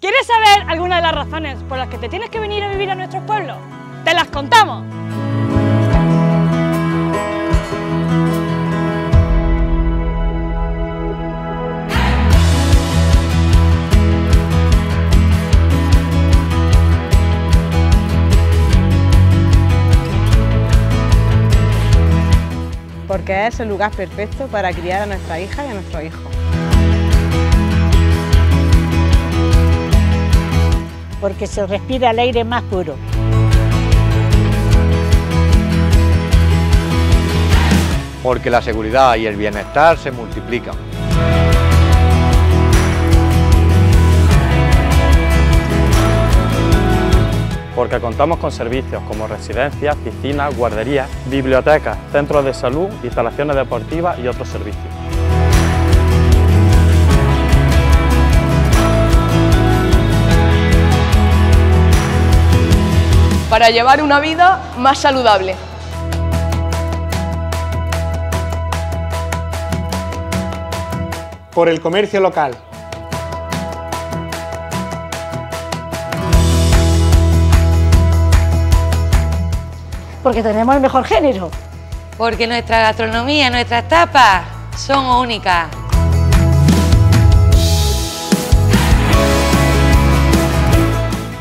¿Quieres saber alguna de las razones por las que te tienes que venir a vivir a nuestros pueblos? ¡Te las contamos! porque es el lugar perfecto para criar a nuestra hija y a nuestros hijos. Porque se respira el aire más puro. Porque la seguridad y el bienestar se multiplican. porque contamos con servicios como residencias, piscinas, guarderías, bibliotecas, centros de salud, instalaciones deportivas y otros servicios. Para llevar una vida más saludable. Por el comercio local, porque tenemos el mejor género. Porque nuestra gastronomía, nuestras tapas son únicas.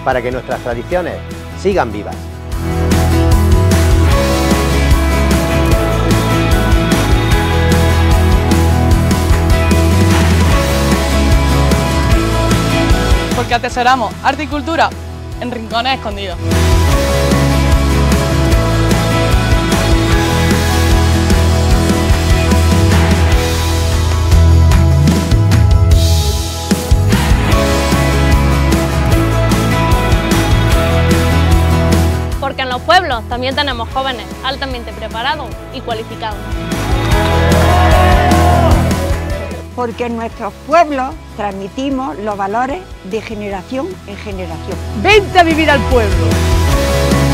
Para que nuestras tradiciones sigan vivas. Porque atesoramos arte y cultura en rincones escondidos. Pueblos también tenemos jóvenes altamente preparados y cualificados. Porque en nuestros pueblos transmitimos los valores de generación en generación. ¡Vente a vivir al pueblo!